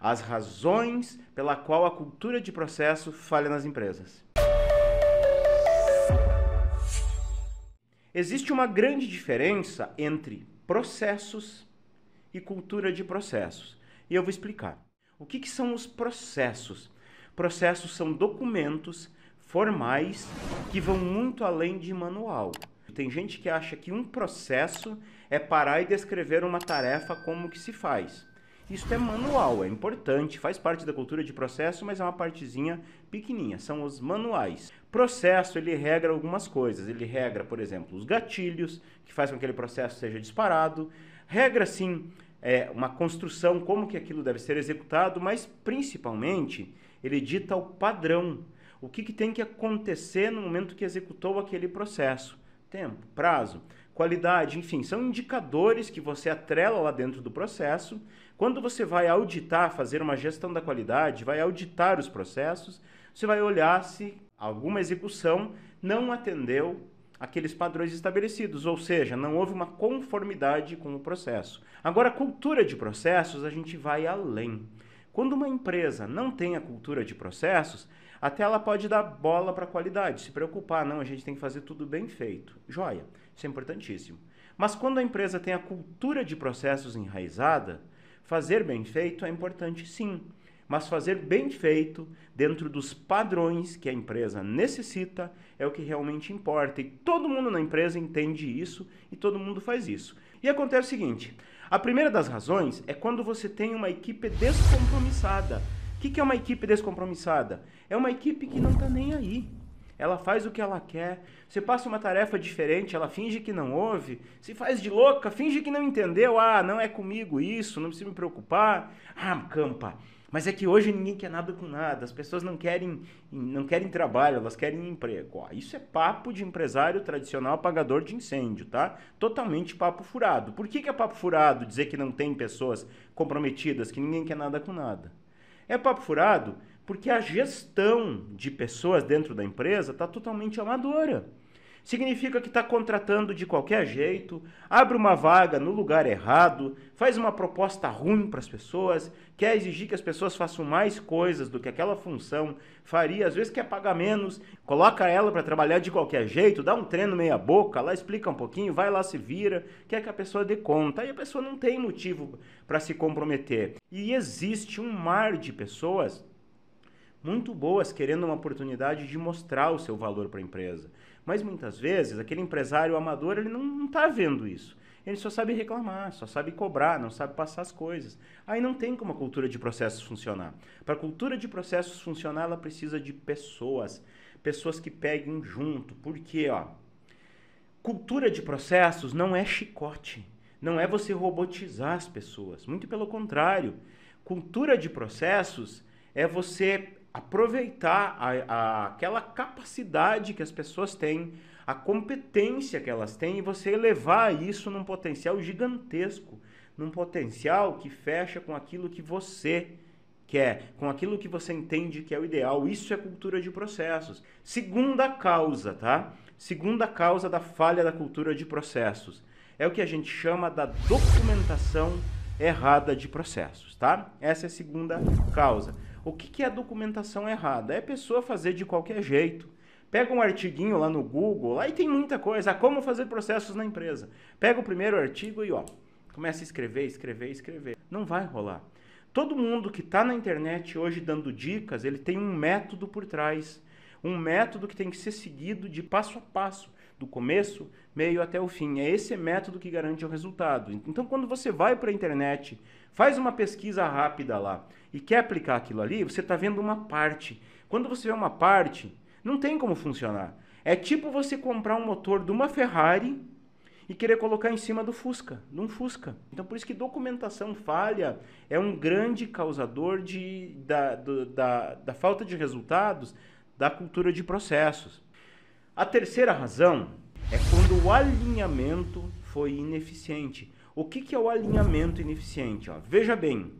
As razões pela qual a cultura de processo falha nas empresas. Existe uma grande diferença entre processos e cultura de processos. E eu vou explicar. O que, que são os processos? Processos são documentos formais que vão muito além de manual. Tem gente que acha que um processo é parar e descrever uma tarefa como que se faz. Isso é manual, é importante, faz parte da cultura de processo, mas é uma partezinha pequenininha, são os manuais. Processo, ele regra algumas coisas, ele regra, por exemplo, os gatilhos, que faz com que aquele processo seja disparado, regra, sim, é, uma construção, como que aquilo deve ser executado, mas principalmente ele dita o padrão, o que, que tem que acontecer no momento que executou aquele processo. Tempo, prazo, qualidade, enfim, são indicadores que você atrela lá dentro do processo. Quando você vai auditar, fazer uma gestão da qualidade, vai auditar os processos, você vai olhar se alguma execução não atendeu aqueles padrões estabelecidos, ou seja, não houve uma conformidade com o processo. Agora, cultura de processos, a gente vai além. Quando uma empresa não tem a cultura de processos, até ela pode dar bola para a qualidade, se preocupar, não, a gente tem que fazer tudo bem feito. Joia, isso é importantíssimo. Mas quando a empresa tem a cultura de processos enraizada, fazer bem feito é importante sim. Mas fazer bem feito dentro dos padrões que a empresa necessita é o que realmente importa. E todo mundo na empresa entende isso e todo mundo faz isso. E acontece o seguinte: a primeira das razões é quando você tem uma equipe descompromissada o que, é uma equipe descompromissada? É uma equipe que não está nem aí. Ela faz o que ela quer. Você passa uma tarefa diferente, ela finge que não ouve. Se faz de louca, finge que não entendeu. Ah, não é comigo isso, não precisa me preocupar. Ah, campa. Mas é que hoje ninguém quer nada com nada. As pessoas não querem, não querem trabalho, elas querem emprego. isso é papo de empresário tradicional apagador de incêndio, tá? Totalmente papo furado. Por que, que é papo furado dizer que não tem pessoas comprometidas, que ninguém quer nada com nada? É papo furado porque a gestão de pessoas dentro da empresa está totalmente amadora. Significa que está contratando de qualquer jeito, abre uma vaga no lugar errado, faz uma proposta ruim para as pessoas, quer exigir que as pessoas façam mais coisas do que aquela função faria, às vezes quer pagar menos, coloca ela para trabalhar de qualquer jeito, dá um treino meia boca, lá explica um pouquinho, vai lá se vira, quer que a pessoa dê conta. Aí a pessoa não tem motivo para se comprometer. E existe um mar de pessoas muito boas querendo uma oportunidade de mostrar o seu valor para a empresa. Mas muitas vezes aquele empresário amador ele não está vendo isso. Ele só sabe reclamar, só sabe cobrar, não sabe passar as coisas. Aí não tem como a cultura de processos funcionar. Para a cultura de processos funcionar, ela precisa de pessoas, pessoas que peguem junto. Porque, ó, cultura de processos não é chicote, não é você robotizar as pessoas. Muito pelo contrário, cultura de processos é você aproveitar a, a, aquela capacidade que as pessoas têm, a competência que elas têm e você elevar isso num potencial gigantesco, num potencial que fecha com aquilo que você quer, com aquilo que você entende que é o ideal. Isso é cultura de processos. Segunda causa, tá? Segunda causa da falha da cultura de processos é o que a gente chama da documentação errada de processos, tá? Essa é a segunda causa. O que, que é documentação errada? É a pessoa fazer de qualquer jeito. Pega um artiguinho lá no Google, lá e tem muita coisa. Como fazer processos na empresa. Pega o primeiro artigo e ó, começa a escrever, escrever, escrever. Não vai rolar. Todo mundo que está na internet hoje dando dicas, ele tem um método por trás. Um método que tem que ser seguido de passo a passo, do começo, meio até o fim. É esse método que garante o resultado. Então, quando você vai para a internet, faz uma pesquisa rápida lá e quer aplicar aquilo ali, você está vendo uma parte. Quando você vê uma parte, não tem como funcionar. É tipo você comprar um motor de uma Ferrari e querer colocar em cima do Fusca, de um Fusca. Então, por isso que documentação falha é um grande causador de, da, do, da, da falta de resultados da cultura de processos. A terceira razão é quando o alinhamento foi ineficiente. O que, que é o alinhamento ineficiente? Ó, veja bem,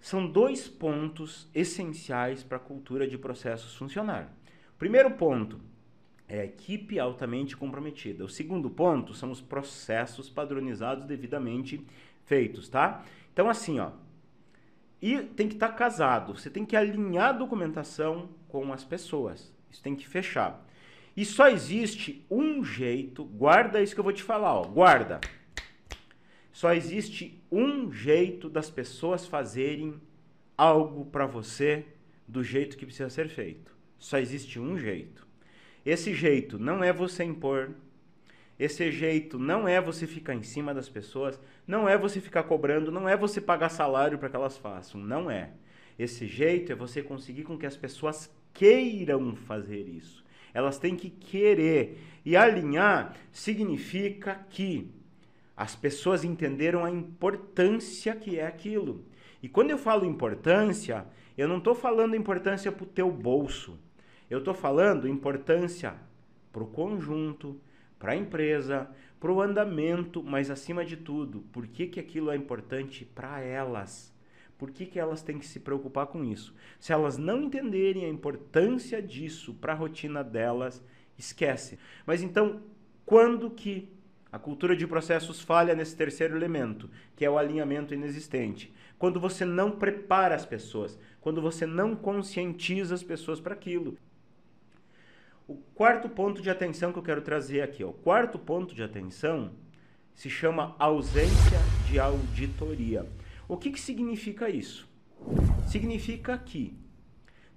são dois pontos essenciais para a cultura de processos funcionar. Primeiro ponto é a equipe altamente comprometida. O segundo ponto são os processos padronizados devidamente feitos, tá? Então assim, ó, e tem que estar tá casado. Você tem que alinhar a documentação com as pessoas. Isso tem que fechar. E só existe um jeito, guarda isso que eu vou te falar, ó, guarda. Só existe um jeito das pessoas fazerem algo para você do jeito que precisa ser feito. Só existe um jeito. Esse jeito não é você impor, esse jeito não é você ficar em cima das pessoas, não é você ficar cobrando, não é você pagar salário para que elas façam, não é. Esse jeito é você conseguir com que as pessoas queiram fazer isso. Elas têm que querer. E alinhar significa que as pessoas entenderam a importância que é aquilo. E quando eu falo importância, eu não estou falando importância para o teu bolso. Eu estou falando importância para o conjunto, para a empresa, para o andamento, mas acima de tudo, por que, que aquilo é importante para elas? Por que, que elas têm que se preocupar com isso? Se elas não entenderem a importância disso para a rotina delas, esquece. Mas então, quando que a cultura de processos falha nesse terceiro elemento, que é o alinhamento inexistente? Quando você não prepara as pessoas, quando você não conscientiza as pessoas para aquilo. O quarto ponto de atenção que eu quero trazer aqui, ó, o quarto ponto de atenção se chama ausência de auditoria. O que, que significa isso? Significa que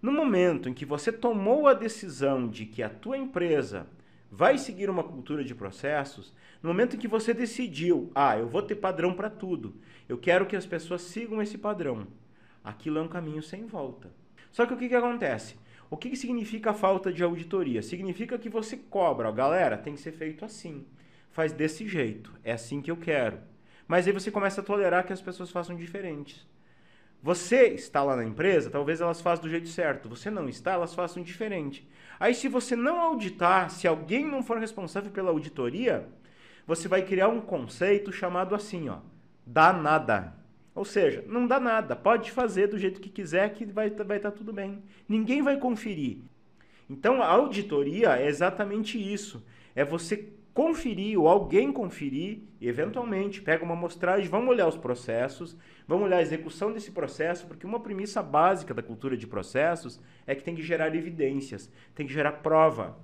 no momento em que você tomou a decisão de que a tua empresa vai seguir uma cultura de processos, no momento em que você decidiu, ah, eu vou ter padrão para tudo, eu quero que as pessoas sigam esse padrão, aquilo é um caminho sem volta. Só que o que, que acontece? O que, que significa falta de auditoria? Significa que você cobra, ó, galera, tem que ser feito assim. Faz desse jeito, é assim que eu quero. Mas aí você começa a tolerar que as pessoas façam diferentes. Você está lá na empresa, talvez elas façam do jeito certo. Você não está, elas façam diferente. Aí, se você não auditar, se alguém não for responsável pela auditoria, você vai criar um conceito chamado assim, ó, dá nada. Ou seja, não dá nada, pode fazer do jeito que quiser que vai estar vai tá tudo bem. Ninguém vai conferir. Então a auditoria é exatamente isso. É você conferir ou alguém conferir, eventualmente pega uma amostragem, vamos olhar os processos, vamos olhar a execução desse processo, porque uma premissa básica da cultura de processos é que tem que gerar evidências, tem que gerar prova.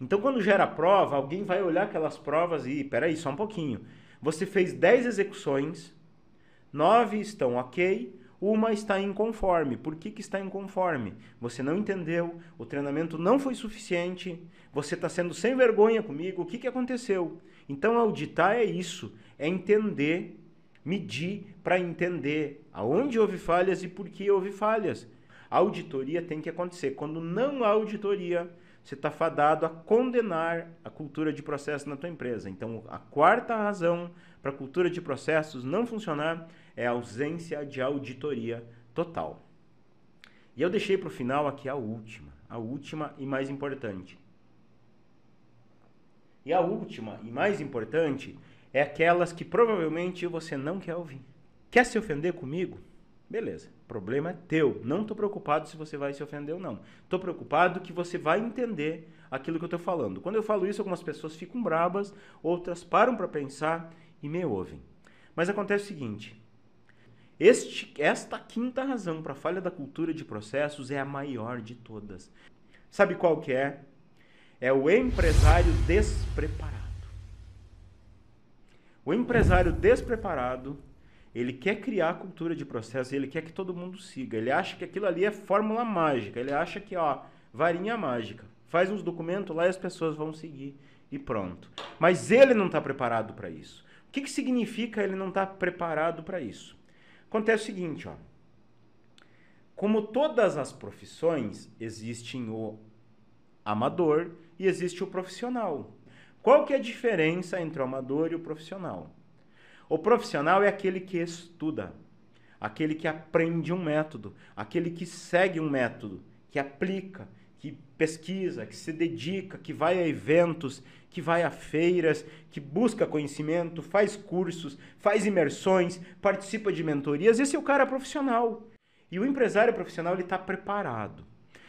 Então, quando gera prova, alguém vai olhar aquelas provas e, peraí, só um pouquinho. Você fez 10 execuções, Nove estão ok, uma está inconforme. Por que, que está inconforme? Você não entendeu, o treinamento não foi suficiente, você está sendo sem vergonha comigo, o que, que aconteceu? Então, auditar é isso, é entender, medir para entender aonde houve falhas e por que houve falhas. A auditoria tem que acontecer. Quando não há auditoria, você está fadado a condenar a cultura de processo na tua empresa. Então, a quarta razão para a cultura de processos não funcionar é a ausência de auditoria total. E eu deixei para o final aqui a última, a última e mais importante. E a última e mais importante é aquelas que provavelmente você não quer ouvir. Quer se ofender comigo? Beleza, problema é teu. Não estou preocupado se você vai se ofender ou não. Estou preocupado que você vai entender aquilo que eu estou falando. Quando eu falo isso, algumas pessoas ficam brabas, outras param para pensar e me ouvem. Mas acontece o seguinte: este, esta quinta razão para a falha da cultura de processos é a maior de todas. Sabe qual que é? É o empresário despreparado. O empresário despreparado, ele quer criar a cultura de processos, ele quer que todo mundo siga. Ele acha que aquilo ali é fórmula mágica. Ele acha que, ó, varinha mágica. Faz uns documentos lá e as pessoas vão seguir e pronto. Mas ele não está preparado para isso. O que, que significa ele não estar tá preparado para isso? Acontece o seguinte, ó. Como todas as profissões, existe o amador e existe o profissional. Qual que é a diferença entre o amador e o profissional? O profissional é aquele que estuda, aquele que aprende um método, aquele que segue um método, que aplica, que pesquisa, que se dedica, que vai a eventos, que vai a feiras, que busca conhecimento, faz cursos, faz imersões, participa de mentorias. Esse é o cara profissional. E o empresário profissional ele está preparado.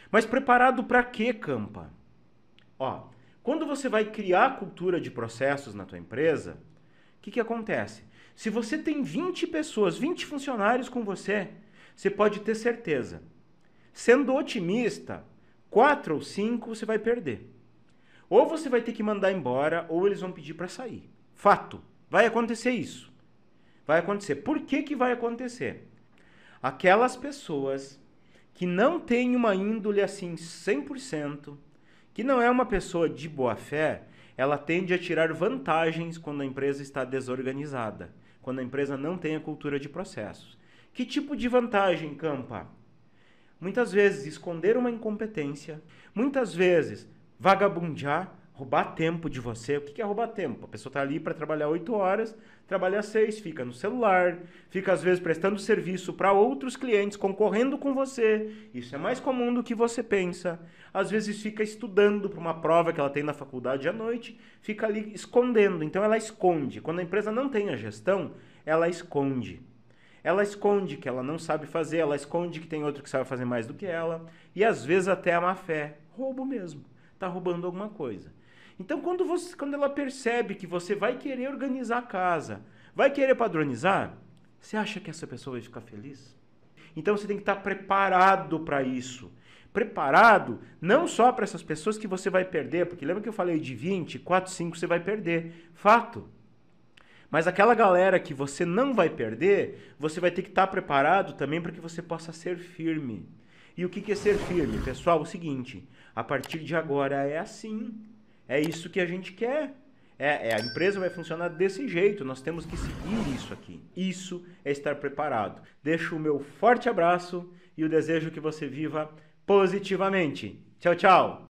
Mas preparado para quê, Campa? Ó, quando você vai criar cultura de processos na tua empresa, o que, que acontece? Se você tem 20 pessoas, 20 funcionários com você, você pode ter certeza. Sendo otimista, quatro ou cinco você vai perder. Ou você vai ter que mandar embora, ou eles vão pedir para sair. Fato. Vai acontecer isso. Vai acontecer. Por que, que vai acontecer? Aquelas pessoas que não têm uma índole assim 100%, que não é uma pessoa de boa fé, ela tende a tirar vantagens quando a empresa está desorganizada, quando a empresa não tem a cultura de processos. Que tipo de vantagem, Campa? Muitas vezes esconder uma incompetência, muitas vezes vagabundear, roubar tempo de você. O que é roubar tempo? A pessoa está ali para trabalhar 8 horas, trabalha 6, fica no celular, fica às vezes prestando serviço para outros clientes, concorrendo com você. Isso é mais comum do que você pensa. Às vezes fica estudando para uma prova que ela tem na faculdade à noite, fica ali escondendo. Então ela esconde. Quando a empresa não tem a gestão, ela esconde. Ela esconde que ela não sabe fazer, ela esconde que tem outro que sabe fazer mais do que ela, e às vezes até a má fé. Roubo mesmo. Está roubando alguma coisa. Então, quando, você, quando ela percebe que você vai querer organizar a casa, vai querer padronizar, você acha que essa pessoa vai ficar feliz? Então, você tem que estar preparado para isso. Preparado não só para essas pessoas que você vai perder, porque lembra que eu falei de 20, 4, 5 você vai perder. Fato. Mas aquela galera que você não vai perder, você vai ter que estar preparado também para que você possa ser firme. E o que é ser firme? Pessoal, é o seguinte: a partir de agora é assim. É isso que a gente quer. É, é, a empresa vai funcionar desse jeito. Nós temos que seguir isso aqui. Isso é estar preparado. Deixo o meu forte abraço e o desejo que você viva positivamente. Tchau, tchau.